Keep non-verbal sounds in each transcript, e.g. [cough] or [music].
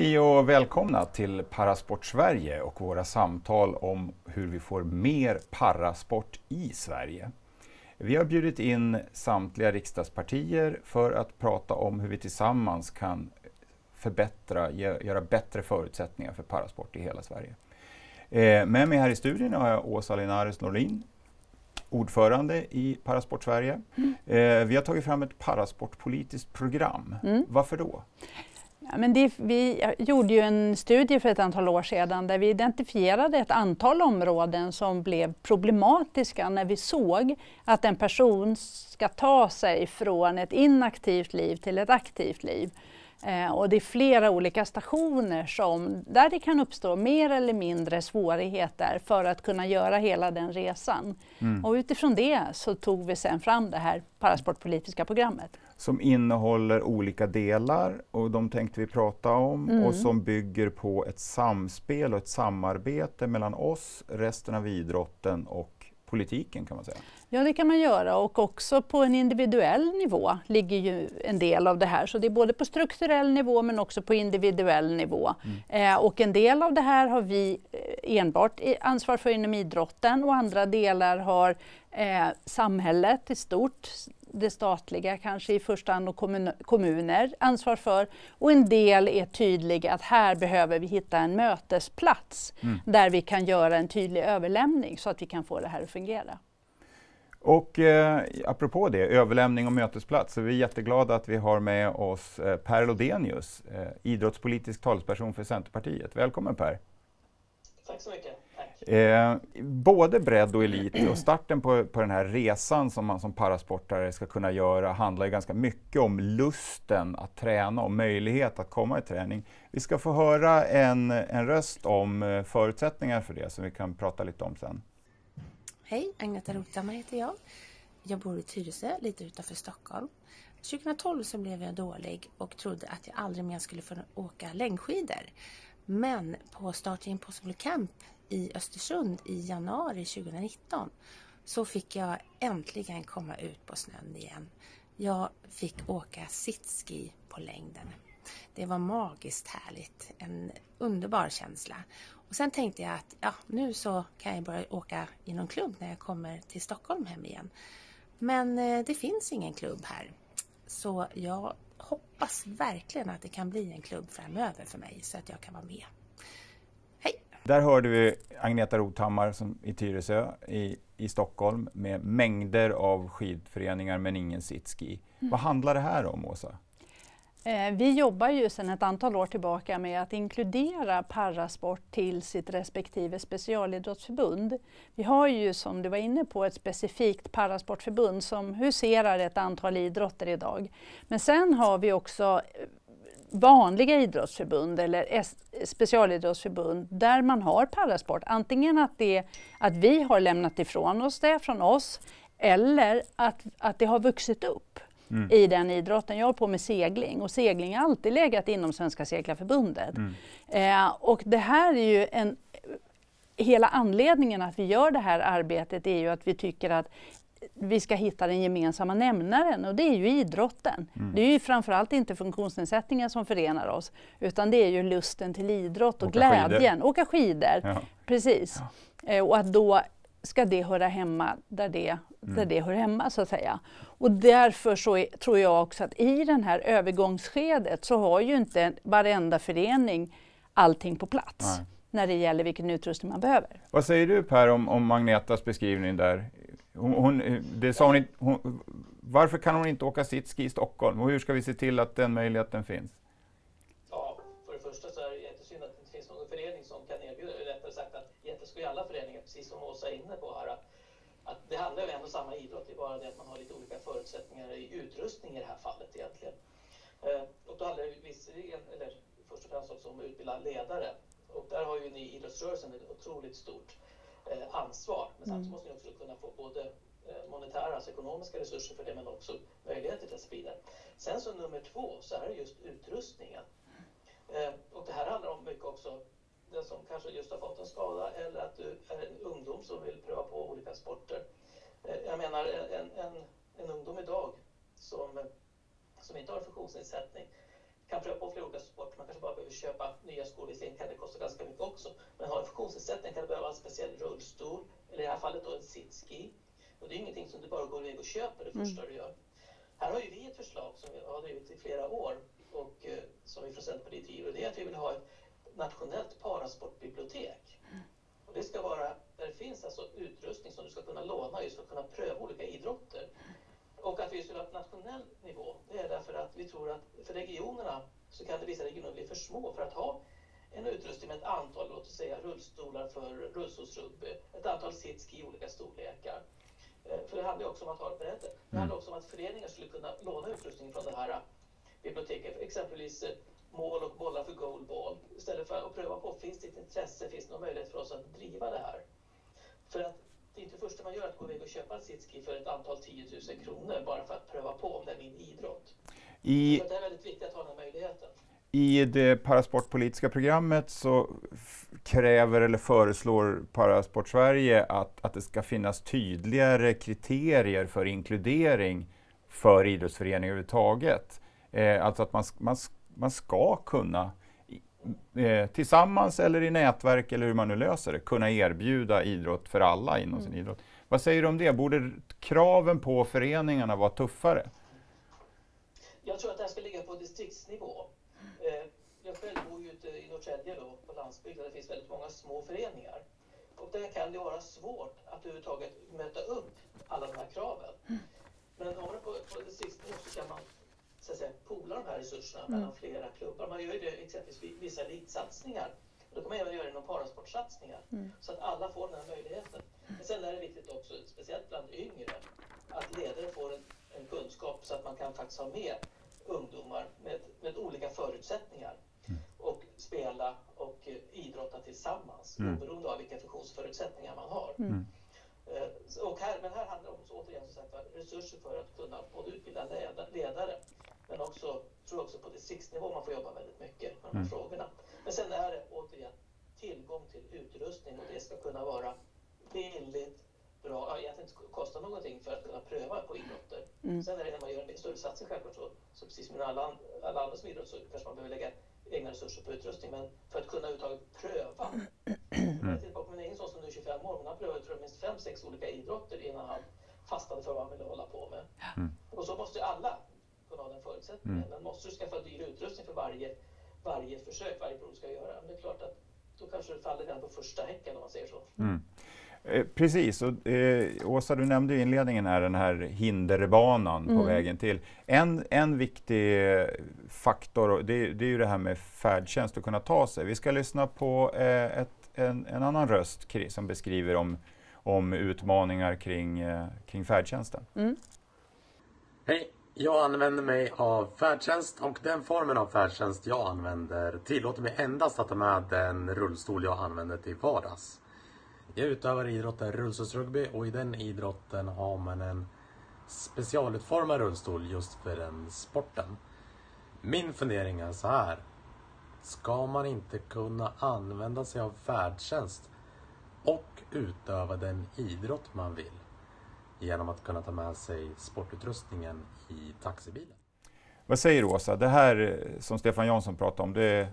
Hej och välkomna till Parasport Sverige och våra samtal om hur vi får mer parasport i Sverige. Vi har bjudit in samtliga riksdagspartier för att prata om hur vi tillsammans kan förbättra, göra bättre förutsättningar för parasport i hela Sverige. Eh, med mig här i studion har jag Åsa Linares Norlin, ordförande i Parasport Sverige. Mm. Eh, vi har tagit fram ett parasportpolitiskt program. Mm. Varför då? Ja, men det, vi gjorde ju en studie för ett antal år sedan där vi identifierade ett antal områden som blev problematiska när vi såg att en person ska ta sig från ett inaktivt liv till ett aktivt liv. Eh, och det är flera olika stationer som, där det kan uppstå mer eller mindre svårigheter för att kunna göra hela den resan. Mm. Och utifrån det så tog vi sen fram det här parasportpolitiska programmet. Som innehåller olika delar och de tänkte vi prata om mm. och som bygger på ett samspel och ett samarbete mellan oss, resten av idrotten och politiken kan man säga. Ja, det kan man göra och också på en individuell nivå ligger ju en del av det här. Så det är både på strukturell nivå men också på individuell nivå. Mm. Eh, och en del av det här har vi eh, enbart ansvar för inom idrotten och andra delar har eh, samhället i stort, det statliga kanske i första hand och kommun kommuner ansvar för. Och en del är tydliga att här behöver vi hitta en mötesplats mm. där vi kan göra en tydlig överlämning så att vi kan få det här att fungera. Och eh, apropå det, överlämning och mötesplats, så vi är jätteglada att vi har med oss eh, Per Lodenius, eh, idrottspolitisk talesperson för Centerpartiet. Välkommen Per! Tack så mycket! Eh, både bredd och elit och starten på, på den här resan som man som parasportare ska kunna göra handlar ju ganska mycket om lusten att träna och möjlighet att komma i träning. Vi ska få höra en, en röst om eh, förutsättningar för det som vi kan prata lite om sen. Hej, Agneta Rothammar heter jag. Jag bor i Tyresö, lite utanför Stockholm. 2012 så blev jag dålig och trodde att jag aldrig mer skulle få åka längdskidor. Men på Start Impossible Camp i Östersund i januari 2019 så fick jag äntligen komma ut på snön igen. Jag fick åka sitski på längden. Det var magiskt härligt, en underbar känsla. Och sen tänkte jag att ja, nu så kan jag börja åka i någon klubb när jag kommer till Stockholm hem igen. Men eh, det finns ingen klubb här. Så jag hoppas verkligen att det kan bli en klubb framöver för mig så att jag kan vara med. Där hörde vi Agneta Rothammar som, i Tyresö i, i Stockholm med mängder av skidföreningar men ingen sitski. Mm. Vad handlar det här om, Åsa? Eh, vi jobbar ju sedan ett antal år tillbaka med att inkludera parasport till sitt respektive specialidrottsförbund. Vi har ju som du var inne på ett specifikt parasportförbund som huserar ett antal idrotter idag. Men sen har vi också vanliga idrottsförbund eller specialidrottsförbund där man har parasport. Antingen att, det, att vi har lämnat ifrån oss det från oss eller att, att det har vuxit upp mm. i den idrotten. Jag håller på med segling och segling har alltid legat inom Svenska Seglarförbundet. Mm. Eh, och det här är ju en Hela anledningen att vi gör det här arbetet är ju att vi tycker att vi ska hitta den gemensamma nämnaren och det är ju idrotten. Mm. Det är ju framförallt inte funktionsnedsättningen som förenar oss utan det är ju lusten till idrott och Åka glädjen. Skidor. Åka skidor. Ja. Precis. Ja. Eh, och att då ska det höra hemma där det, mm. där det hör hemma så att säga. Och därför så är, tror jag också att i det här övergångsskedet så har ju inte varenda förening allting på plats. Nej när det gäller vilken utrustning man behöver. Vad säger du Per om, om Magnetas beskrivning där? Hon, hon, eh, det sa hon, hon, varför kan hon inte åka sitski i Stockholm och hur ska vi se till att den möjligheten finns? Ja, för det första så är det jättesynd att det inte finns någon förening som kan erbjuda, eller rättare sagt att jätteskoj alla föreningar, precis som Åsa är inne på här, att, att det handlar ju ändå om samma idrott, det är bara det att man har lite olika förutsättningar i utrustning i det här fallet egentligen. Eh, och då handlar det visserligen, eller först och främst också om att utbilda ledare och där har ju ni idrottsrörelsen ett otroligt stort ansvar. Men samtidigt mm. måste ni också kunna få både eh, monetära, alltså ekonomiska resurser för det men också möjligheter till att sprida. Sen så nummer två så är det just utrustningen. Eh, och det här handlar om mycket också den som kanske just har fått en skada eller att du är en ungdom som vill pröva på olika sporter. Eh, jag menar en, en, en ungdom idag som, som inte har funktionsnedsättning kan pröva på flera olika sporter. Man kanske bara behöver köpa nya skor, visserligen kan det kosta ganska mycket också. Men har en funktionsnedsättning kan det behöva en speciell rullstol, eller i det här fallet då en sitski. Och det är ingenting som du bara går iväg och köper det första mm. du gör. Här har ju vi ett förslag som vi har drivit i flera år och eh, som vi från Centerpartiet driver. Det är att vi vill ha ett nationellt parasportbibliotek. Och det ska vara där det finns alltså utrustning som du ska kunna låna just för att kunna pröva olika idrotter. Och att vi skulle ha ett nationell nivå, det är därför att vi tror att för regionerna så kan det vissa regioner bli för små för att ha en utrustning med ett antal, låt oss säga rullstolar för rullstolsrugby, ett antal sitski i olika storlekar. Eh, för det handlar också om att ha bredden. Det handlar mm. också om att föreningar skulle kunna låna utrustning från det här eh, biblioteket. Exempelvis eh, mål och bollar för goalball. Istället för att pröva på, finns det ett intresse, finns det någon möjlighet för oss att driva det här? För att det är inte det första man gör att gå iväg och köpa en sitski för ett antal 10 000 kronor bara för att pröva på om det är min idrott. I... Så det är väldigt viktigt att ha den möjligheten. I det parasportpolitiska programmet så kräver eller föreslår Parasport Sverige att, att det ska finnas tydligare kriterier för inkludering för idrottsföreningar överhuvudtaget. Eh, alltså att man, man, man ska kunna eh, tillsammans eller i nätverk eller hur man nu löser det, kunna erbjuda idrott för alla inom mm. sin idrott. Vad säger du om det? Borde kraven på föreningarna vara tuffare? Jag tror att det här ska ligga på distriktsnivå. Eh, jag själv bor ju ute i Norrtälje då, på landsbygden, det finns väldigt många små föreningar. Och där kan det vara svårt att överhuvudtaget möta upp alla de här kraven. Mm. Men har man på, på distriktsnivå så kan man så att säga, poola de här resurserna mm. mellan flera klubbar. Man gör ju det exempelvis vissa elitsatsningar. Då kan man även göra det inom parasportsatsningar mm. så att alla får den här möjligheten. Men sen är det viktigt också, speciellt bland yngre, att ledare får en, en kunskap så att man kan faktiskt ha med ungdomar med, med olika förutsättningar mm. och spela och uh, idrotta tillsammans mm. oberoende av vilka funktionsförutsättningar man har. Mm. Uh, och här, men här handlar det också återigen sagt, resurser för att kunna både utbilda ledare men också, tror också på distriktsnivå man får jobba väldigt mycket med de här mm. frågorna. Men sen är det återigen tillgång till utrustning och det ska kunna vara billigt, bra, ja, egentligen inte kosta någonting för att kunna pröva på idrotter. Mm. Sen är det när man gör en större satsning självklart så, så precis som med alla, alla andra som idrott så kanske man behöver lägga egna resurser på utrustning. Men för att kunna överhuvudtaget pröva. Mm. Jag tittar på min egen son som nu är 25 år, men han prövade tror jag, minst 5-6 olika idrotter innan han fastnade för vad han ville hålla på med. Mm. Och så måste ju alla kunna ha den förutsättningen. Mm. Men måste du skaffa dyr utrustning för varje, varje försök, varje prov ska göra, men det är klart att då kanske det faller redan på första häcken om man säger så. Mm. Eh, precis, och, eh, Åsa du nämnde i inledningen här den här hinderbanan mm. på vägen till. En, en viktig faktor, det, det, är ju det här med färdtjänst, att kunna ta sig. Vi ska lyssna på eh, ett, en, en, annan röst som beskriver om, om utmaningar kring, eh, kring färdtjänsten. Mm. Hej, jag använder mig av färdtjänst och den formen av färdtjänst jag använder tillåter mig endast att ta med den rullstol jag använder till vardags. Jag utövar idrotten rullstolsrugby och i den idrotten har man en specialutformad rullstol just för den sporten. Min fundering är så här. Ska man inte kunna använda sig av färdtjänst och utöva den idrott man vill genom att kunna ta med sig sportutrustningen i taxibilen? Vad säger du Åsa? Det här som Stefan Jansson pratade om, det,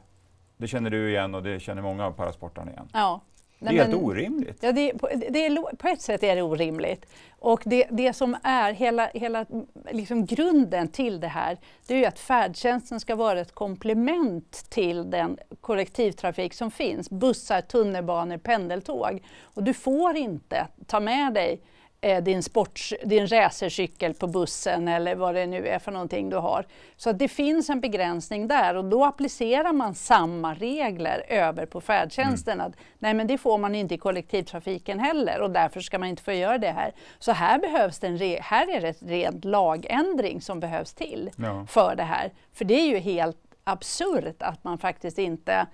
det känner du igen och det känner många av parasportarna igen? Ja, det är helt orimligt. Ja, det, det är, på ett sätt är det orimligt. Och det, det som är hela, hela liksom grunden till det här, det är ju att färdtjänsten ska vara ett komplement till den kollektivtrafik som finns. Bussar, tunnelbanor, pendeltåg. Och du får inte ta med dig Eh, din, sports, din racercykel på bussen eller vad det nu är för någonting du har. Så det finns en begränsning där och då applicerar man samma regler över på färdtjänsten. Mm. Att, nej men det får man inte i kollektivtrafiken heller och därför ska man inte få göra det här. Så här, behövs det en här är det en ren lagändring som behövs till ja. för det här. För det är ju helt absurt att man faktiskt inte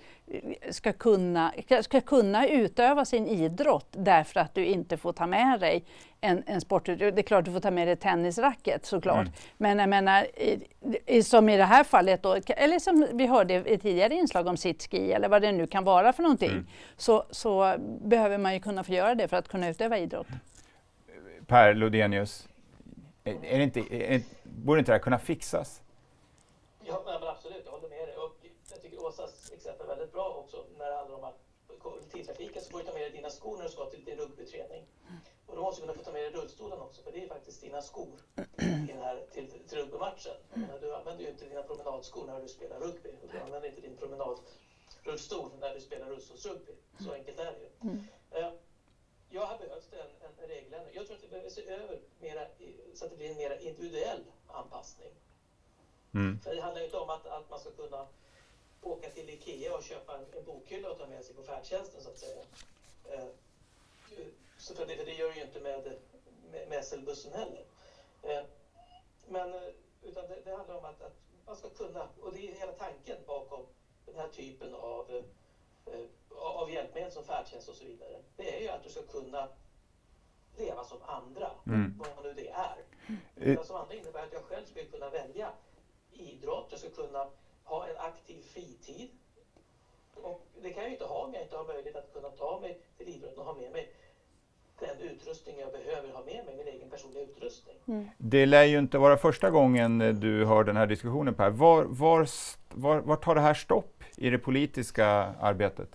ska kunna, ska kunna utöva sin idrott därför att du inte får ta med dig en, en sport. Det är klart du får ta med dig tennisracket såklart. Mm. Men jag menar, i, som i det här fallet då, eller som vi hörde i tidigare inslag om sitski eller vad det nu kan vara för någonting, mm. så, så behöver man ju kunna få göra det för att kunna utöva idrott. Per Lodenius, är, är det inte, är, borde inte det här kunna fixas? Ja, men absolut, jag håller med Vasas exempel väldigt bra också när det handlar om att kollektivtrafiken så får du ta med dig dina skor när du ska till din rugbyträning. Och då måste du kunna få ta med dig rullstolen också för det är faktiskt dina skor i den här, till, till rugbymatchen. Men du använder ju inte dina promenadskor när du spelar rugby och du använder inte din promenadrullstol när du spelar rullstolsrugby. Så enkelt är det ju. Mm. Eh, Jag har behövt en, en regeländring. Jag tror att vi behöver se över mera, så att det blir en mer individuell anpassning. Mm. För det handlar ju inte om att, att man ska kunna åka till Ikea och köpa en, en bokhylla och ta med sig på färdtjänsten så att säga. Eh, så för det, för det gör det ju inte med, med, med SL-bussen heller. Eh, men eh, utan det, det handlar om att, att man ska kunna, och det är hela tanken bakom den här typen av, eh, av hjälpmedel som färdtjänst och så vidare. Det är ju att du ska kunna leva som andra, Mm. vad nu det är. Leva som andra innebär att jag själv ska kunna välja idrott, jag ska kunna ha en aktiv fritid. Och det kan jag ju inte ha om jag inte har möjlighet att kunna ta mig till idrotten och ha med mig den utrustning jag behöver ha med mig, min egen personliga utrustning. Det lär ju inte vara första gången du hör den här diskussionen Per. Var, var, var, var tar det här stopp i det politiska arbetet?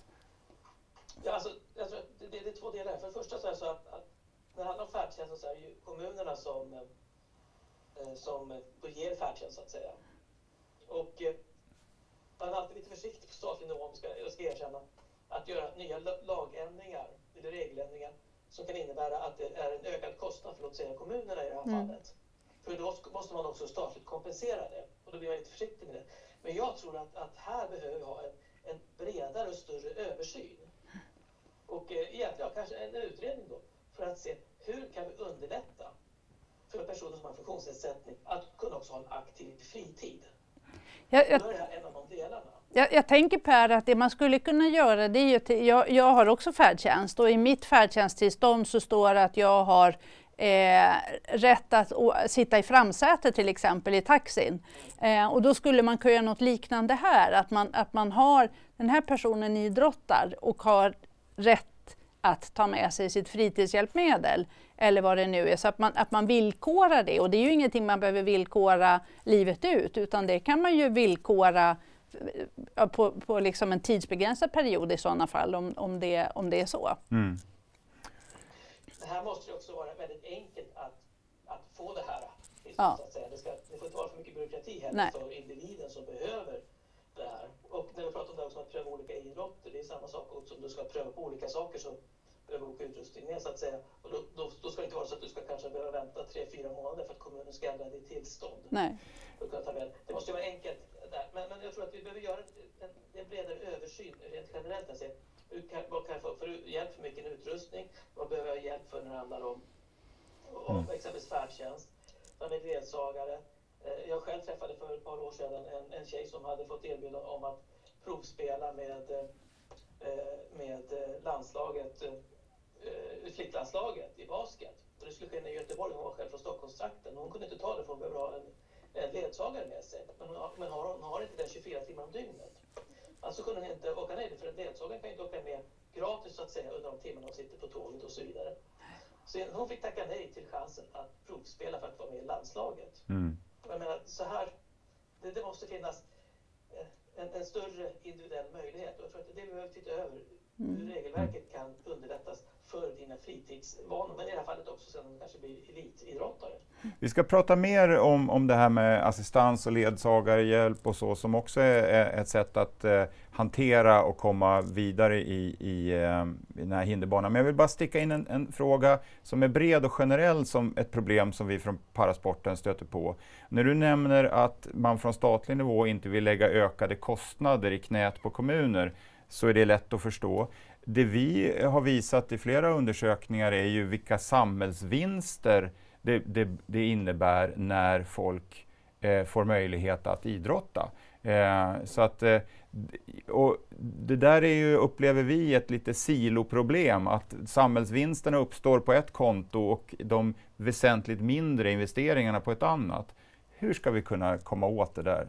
Ja, alltså, jag tror att det, det, det är två delar. För det första så är det så att, att när det handlar om färdtjänsten så är det ju kommunerna som, eh, som ger färdtjänst så att säga. Och eh, man är alltid lite försiktig på statlig nivå, om ska, jag ska erkänna, att göra nya la- lagändringar eller regeländringar som kan innebära att det är en ökad kostnad för låt säga kommunerna i det här Mm. fallet. För då måste man också statligt kompensera det och då blir man lite försiktig med det. Men jag tror att, att här behöver vi ha en, en bredare och större översyn. Och eh, egentligen ja, kanske en utredning då för att se hur kan vi underlätta för personer som har funktionsnedsättning att kunna också ha en aktiv fritid. Jag, jag, jag, jag tänker Per att det man skulle kunna göra det är ju till, jag, jag har också färdtjänst och i mitt färdtjänsttillstånd så står det att jag har eh, rätt att å, sitta i framsätet till exempel i taxin. Eh, och då skulle man kunna göra något liknande här, att man, att man har den här personen idrottar och har rätt att ta med sig sitt fritidshjälpmedel eller vad det nu är, så att man, att man villkorar det. Och det är ju ingenting man behöver villkora livet ut utan det kan man ju villkora på, på liksom en tidsbegränsad period i sådana fall om, om, det, om det är så. Mm. Det här måste ju också vara väldigt enkelt att, att få det här. Ja. Så att säga. Det, ska, det får inte vara för mycket byråkrati heller Nej. för individen som behöver det här. Och när vi pratar om det här att pröva olika idrotter, det är samma sak också om du ska pröva på olika saker så behöver olika utrustning med så att säga. Och då, då, då ska det inte vara så att du ska kanske behöva vänta tre, fyra månader för att kommunen ska ändra ditt tillstånd. Nej. Det måste ju vara enkelt där. Men, men jag tror att vi behöver göra en, en bredare översyn rent generellt. Alltså, vad kan jag få för hjälp för vilken utrustning? Vad behöver jag hjälp för när det handlar om, om Mm. exempelvis färdtjänst? Vad med ledsagare? Eh, Jag själv träffade för ett par år sedan en, en tjej som hade fått erbjudande om att provspela med, eh, med landslaget, eh, flicklandslaget i basket. Och det skulle ske i Göteborg, hon var själv från Stockholmstrakten. Hon kunde inte ta det för hon behöver ha en ledsagare med sig. Men hon har, men har, hon har inte den 24 timmar om dygnet. Alltså kunde hon inte åka ner, för en ledsagare kan ju inte åka med gratis så att säga under de timmarna hon sitter på tåget och så vidare. Så hon fick tacka nej till chansen att provspela för att vara med i landslaget. Mm. Jag menar, så här, det, det måste finnas eh, en, en större individuell möjlighet. Och jag tror att det det vi behöver titta över. Hur regelverket kan underlättas för dina fritidsvanor. Men i det här fallet också sen kanske blir elitidrottare. Vi ska prata mer om, om det här med assistans och ledsagarhjälp och så som också är, är ett sätt att eh, hantera och komma vidare i, i, eh, i den här hinderbanan. Men jag vill bara sticka in en, en fråga som är bred och generell som ett problem som vi från parasporten stöter på. När du nämner att man från statlig nivå inte vill lägga ökade kostnader i knät på kommuner så är det lätt att förstå. Det vi har visat i flera undersökningar är ju vilka samhällsvinster det, det, det innebär när folk eh, får möjlighet att idrotta. Eh, så att, eh, och det där är ju, upplever vi, ett lite siloproblem, att samhällsvinsterna uppstår på ett konto och de väsentligt mindre investeringarna på ett annat. Hur ska vi kunna komma åt det där?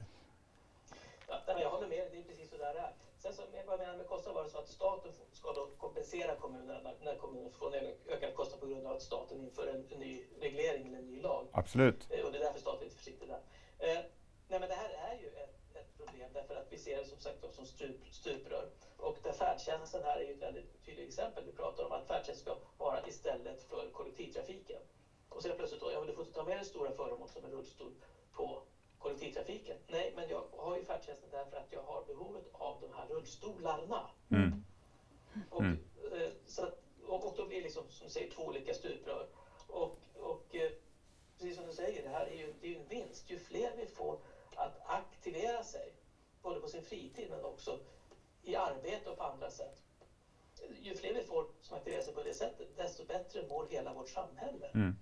Ja, nej, men jag håller med, det är precis så där det är. Sen så, men vad jag menar med kostnad var det så att staten ska då kompensera kommunerna när, när kommunen får en ökad kostnad på grund av att staten inför en, en ny reglering eller en ny lag. Absolut. Eh, Och det är därför staten är lite försiktig där. Eh, nej men det här är ju ett, ett problem därför att vi ser det som sagt som stup, stuprör. Och där färdtjänsten här är ju ett väldigt tydligt exempel. Vi pratar om att färdtjänst ska vara istället för kollektivtrafiken. Och det plötsligt då, ja men du får inte ta med det stora föremål som en rullstol på kollektivtrafiken. Nej, men jag har ju färdtjänsten därför att jag har behovet av de här rullstolarna. Mm. Och, mm. Eh, så att, och, och då blir det liksom, som säger, två olika stuprör. Och, och eh, precis som du säger, det här är ju, det är ju en vinst. Ju fler vi får att aktivera sig, både på sin fritid men också i arbete och på andra sätt. Ju fler vi får som aktiverar sig på det sättet, desto bättre mår hela vårt samhälle. Mm.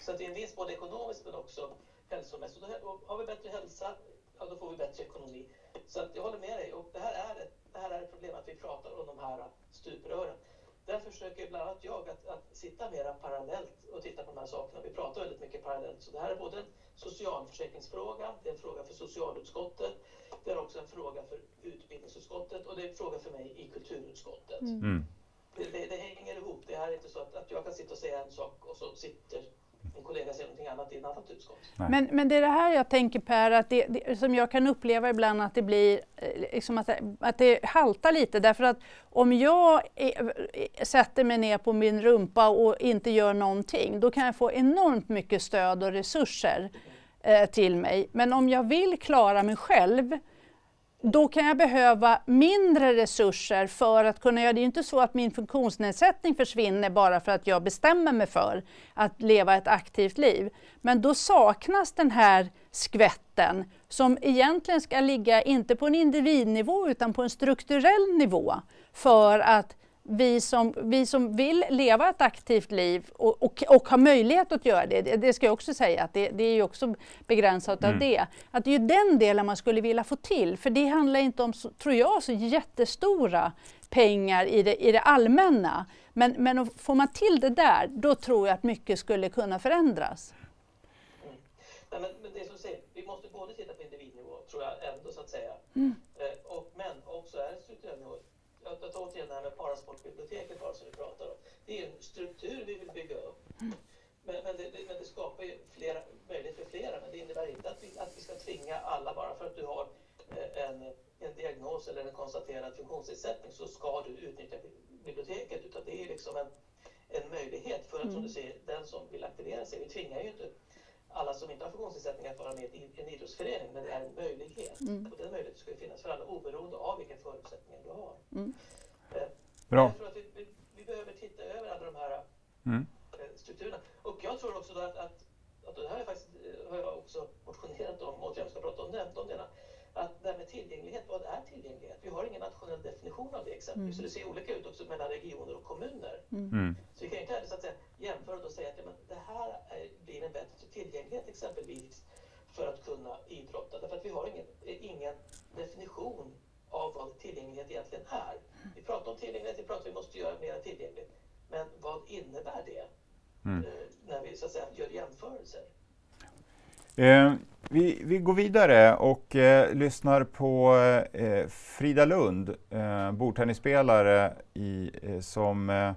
Så det är en vinst både ekonomiskt men också hälsomässigt. Och har vi bättre hälsa, ja då får vi bättre ekonomi. Så att jag håller med dig. Och det här är ett, det här är ett problem att vi pratar om de här stuprören. Där försöker bland annat jag att, att sitta mera parallellt och titta på de här sakerna. Vi pratar väldigt mycket parallellt. Så det här är både en socialförsäkringsfråga, det är en fråga för socialutskottet, det är också en fråga för utbildningsutskottet och det är en fråga för mig i kulturutskottet. Mm. Det, det, det, hänger ihop. Det här är inte så att, att jag kan sitta och säga en sak och så sitter en kollega säger någonting annat i ett annat utskott. Men, men det är det här jag tänker Per, att det, det, som jag kan uppleva ibland att det blir eh, liksom att, det, att det haltar lite därför att om jag är, sätter mig ner på min rumpa och inte gör någonting, då kan jag få enormt mycket stöd och resurser eh, till mig. Men om jag vill klara mig själv då kan jag behöva mindre resurser för att kunna göra det. Det är inte så att min funktionsnedsättning försvinner bara för att jag bestämmer mig för att leva ett aktivt liv. Men då saknas den här skvätten som egentligen ska ligga inte på en individnivå utan på en strukturell nivå för att vi som, vi som vill leva ett aktivt liv och, och, och har möjlighet att göra det, det, det ska jag också säga att det, det är ju också begränsat mm. av det. Att det är ju den delen man skulle vilja få till, för det handlar inte om, tror jag, så jättestora pengar i det, i det allmänna. Men, men får man till det där, då tror jag att mycket skulle kunna förändras. Mm. Nej, men, men det som säger, vi måste både titta på individnivå, tror jag ändå så att säga, mm. eh, och, men också är strukturell nivå jag tar återigen det här med parasportbiblioteket bara som vi pratar om. Det är en struktur vi vill bygga upp. Men, men, det, men det skapar ju flera, möjlighet för flera, men det innebär inte att vi, att vi ska tvinga alla bara för att du har eh, en, en diagnos eller en konstaterad funktionsnedsättning så ska du utnyttja biblioteket, utan det är liksom en, en möjlighet för att, mm. som du säger, den som vill aktivera sig. Vi tvingar ju inte alla som inte har funktionsnedsättning att vara med i en idrottsförening, men det är en möjlighet. Mm. Och den möjligheten ska finnas för alla oberoende av vilka förutsättningar du har. Mm. Eh, Bra. Jag tror att vi, vi, vi, behöver titta över alla de här mm. Eh, strukturerna. Och jag tror också att, att, att det här är faktiskt, eh, har jag också motionerat om, och jag ska prata om, nämnt om det, att det här med tillgänglighet, vad är tillgänglighet? Vi har ingen nationell definition av det exempelvis, mm. så det ser olika ut också mellan regioner och kommuner. Mm. mm. Så vi kan inte heller så att säga, jämföra och säga att ja, men det här är, blir en bättre tillgänglighet exempelvis för att kunna idrotta, därför att vi har ingen, ingen definition av vad tillgänglighet egentligen är. Vi pratar om tillgänglighet, vi pratar om att vi måste göra mer tillgängligt, men vad innebär det mm. eh, när vi så att säga, gör jämförelser? Eh, vi, vi, går vidare och eh, lyssnar på eh, Frida Lund, eh, bordtennisspelare i, eh, som eh,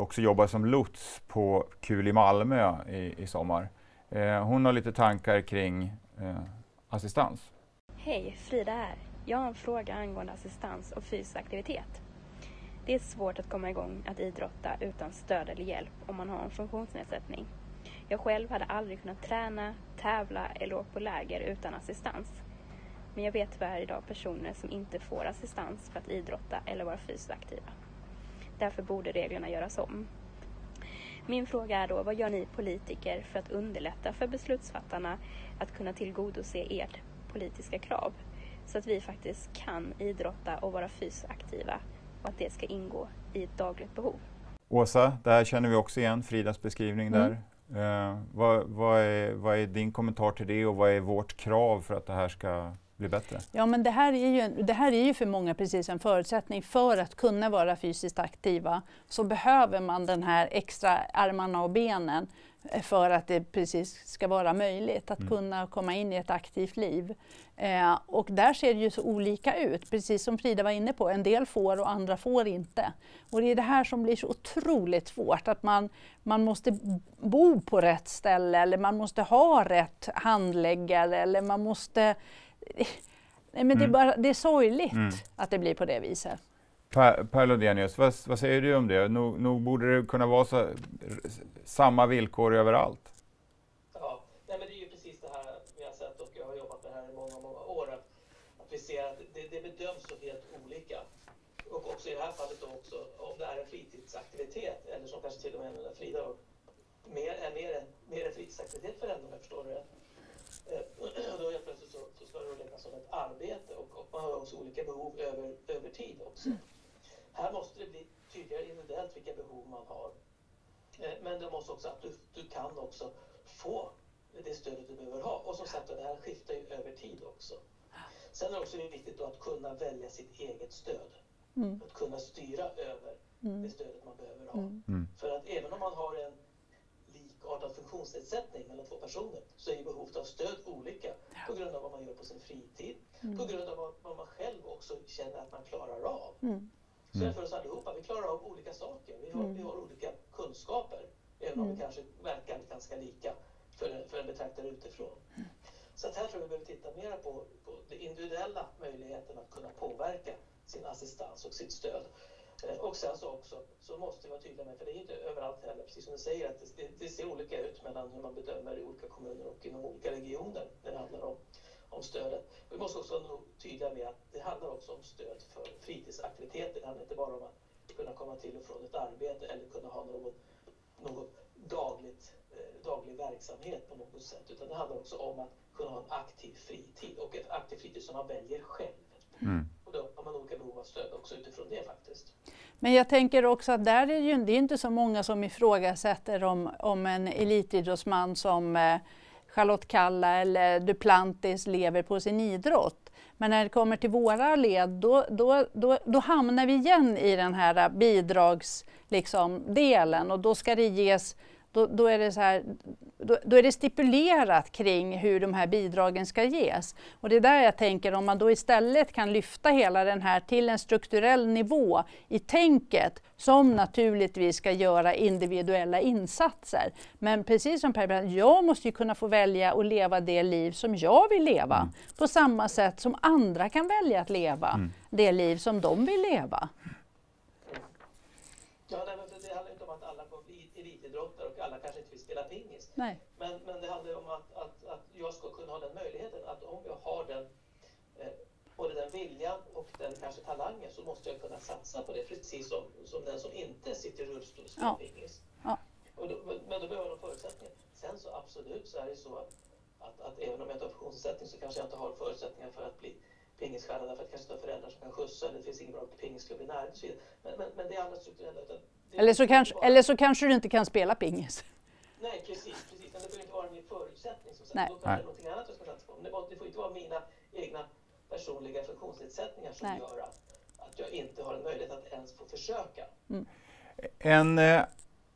också jobbar som lots på KUL i Malmö i, i sommar. Eh, hon har lite tankar kring eh, assistans. Hej, Frida här. Jag har en fråga angående assistans och fysisk aktivitet. Det är svårt att komma igång att idrotta utan stöd eller hjälp om man har en funktionsnedsättning. Jag själv hade aldrig kunnat träna, tävla eller åka på läger utan assistans. Men jag vet tyvärr idag personer som inte får assistans för att idrotta eller vara fysiskt aktiva. Därför borde reglerna göras om. Min fråga är då, vad gör ni politiker för att underlätta för beslutsfattarna att kunna tillgodose ert politiska krav? Så att vi faktiskt kan idrotta och vara fysiskt aktiva och att det ska ingå i ett dagligt behov. Åsa, det här känner vi också igen, Fridas beskrivning där. Mm. Eh, vad, vad, är, vad är din kommentar till det och vad är vårt krav för att det här ska bli bättre? Ja, men det här är ju, det här är ju för många precis en förutsättning. För att kunna vara fysiskt aktiva så behöver man den här extra armarna och benen för att det precis ska vara möjligt att mm. kunna komma in i ett aktivt liv. Eh, och där ser det ju så olika ut, precis som Frida var inne på. En del får och andra får inte. Och det är det här som blir så otroligt svårt, att man, man måste bo på rätt ställe eller man måste ha rätt handläggare eller man måste [laughs] Nej, men det, är bara, det är sorgligt att det blir på det viset. Per, per Lodenius, vad, vad säger du om det? Nog, nog borde det kunna vara så, samma villkor överallt? Ja, nej, men det är ju precis det här vi har sett och jag har jobbat med det här i många, många år. Att, vi ser att det, det bedöms så helt olika. Och också i det här fallet då också om det är en fritidsaktivitet eller som kanske till och med en Frida då, mer, är mer, en, mer en fritidsaktivitet för henne om jag förstår det eh, [clears throat] rätt. Och då helt plötsligt så, så ska det räknas som ett arbete och, och man har också olika behov över, över tid också. Här måste det bli tydligare individuellt vilka behov man har. Eh, Men det måste också att du, du kan också få det stödet du behöver ha. Och som sagt, det här skiftar ju över tid också. Sen är det också viktigt då att kunna välja sitt eget stöd. Att kunna styra över det stödet man behöver ha. För att även om man har en likartad funktionsnedsättning mellan två personer så är ju behovet av stöd olika på grund av vad man gör på sin fritid, på grund av vad, vad man själv också känner att man klarar av. Så är det för oss allihopa, vi klarar av olika saker. Vi har, vi har olika kunskaper, även om vi kanske verkar ganska lika för en, för en betraktare utifrån. Så att här tror jag vi behöver titta mer på, på de individuella möjligheterna att kunna påverka sin assistans och sitt stöd. Eh, Och sen så också så måste vi vara tydliga med, för det är inte överallt heller, precis som du säger, att det, det ser olika ut mellan hur man bedömer i olika kommuner och inom olika regioner när det handlar om, om stödet. Vi måste också vara nog tydliga med att det handlar också om stöd för fritidsaktiviteter. Det handlar inte bara om att kunna komma till och från ett arbete eller kunna ha någon, något dagligt, eh, daglig verksamhet på något sätt. Utan det handlar också om att kunna ha en aktiv fritid och ett aktiv fritid som man väljer själv. Och då har man olika behov av stöd också utifrån det faktiskt. Men jag tänker också att där är det ju det är inte så många som ifrågasätter om, om en elitidrottsman som eh, Charlotte Kalla eller Duplantis lever på sin idrott. Men när det kommer till våra led då, då, då, då hamnar vi igen i den här bidragsdelen liksom, och då ska det ges då, då, är det så här, då, då är det stipulerat kring hur de här bidragen ska ges. Och det är där jag tänker om man då istället kan lyfta hela den här till en strukturell nivå i tänket som naturligtvis ska göra individuella insatser. Men precis som Per jag måste ju kunna få välja att leva det liv som jag vill leva på samma sätt som andra kan välja att leva det liv som de vill leva. Ja, nej, men det handlar inte om att alla kommer bli elitidrottare och alla kanske inte vill spela pingis. Nej. Men, men det handlar om att, att, att jag ska kunna ha den möjligheten att om jag har den eh, både den viljan och den kanske talangen så måste jag kunna satsa på det precis som, som den som inte sitter i rullstol och spelar Ja. pingis. Ja. Och då, men- då behöver jag förutsättningar. Sen så absolut så är det så att, att, att även om jag inte har funktionsnedsättning så kanske jag inte har förutsättningar för att bli pingisstjärna därför att jag kanske inte har föräldrar som kan skjutsa eller det finns ingen bra pingisklubb i närheten. Men, men, men det är andra strukturella. Eller så, kanske, är bara- eller så kanske du inte kan spela pingis. [laughs] Nej, precis. precis. Men det behöver inte vara min förutsättning. Som sagt. Nej. Då kan det vara någonting annat jag ska satsa på. Men det, får inte vara mina egna personliga funktionsnedsättningar som Nej. gör att, att jag inte har en möjlighet att ens få försöka. En, eh,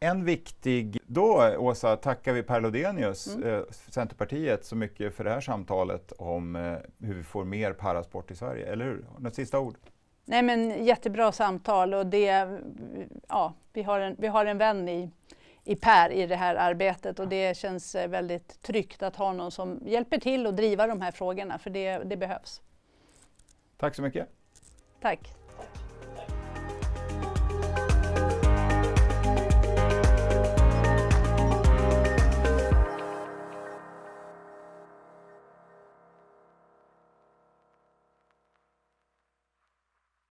en viktig... Då, Åsa, tackar vi Per Lodenius, eh, Centerpartiet, så mycket för det här samtalet om eh, hur vi får mer parasport i Sverige. Eller hur? Något sista ord? Nej men jättebra samtal och det, ja, vi, har en, vi har en vän i, i Per i det här arbetet och det känns eh, väldigt tryggt att ha någon som hjälper till att driva de här frågorna för det, det behövs. Tack så mycket. Tack!